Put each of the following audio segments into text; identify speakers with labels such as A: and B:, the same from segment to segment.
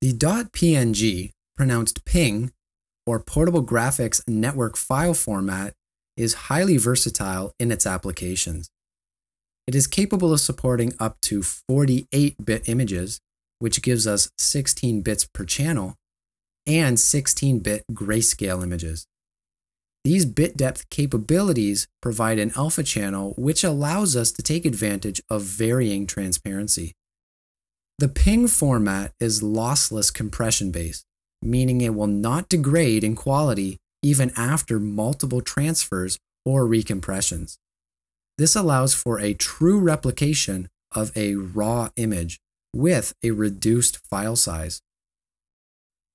A: The .png, pronounced ping, or Portable Graphics Network File Format, is highly versatile in its applications. It is capable of supporting up to 48 bit images, which gives us 16 bits per channel, and 16 bit grayscale images. These bit depth capabilities provide an alpha channel which allows us to take advantage of varying transparency. The PNG format is lossless compression based, meaning it will not degrade in quality even after multiple transfers or recompressions. This allows for a true replication of a raw image with a reduced file size.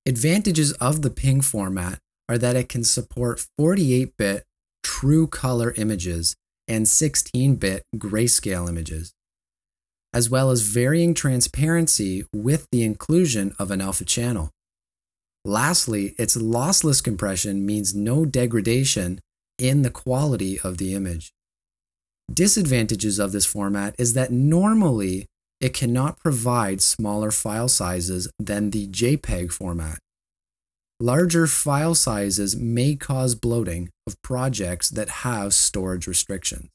A: Advantages of the PNG format are that it can support 48 bit true color images and 16 bit grayscale images, as well as varying transparency with the inclusion of an alpha channel. Lastly, its lossless compression means no degradation in the quality of the image. Disadvantages of this format is that normally it cannot provide smaller file sizes than the JPEG format. Larger file sizes may cause bloating of projects that have storage restrictions.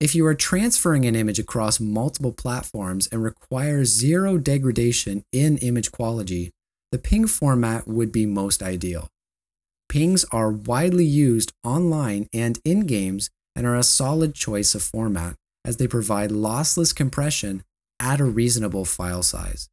A: If you are transferring an image across multiple platforms and require zero degradation in image quality, the PNG format would be most ideal. PNGs are widely used online and in games and are a solid choice of format as they provide lossless compression at a reasonable file size.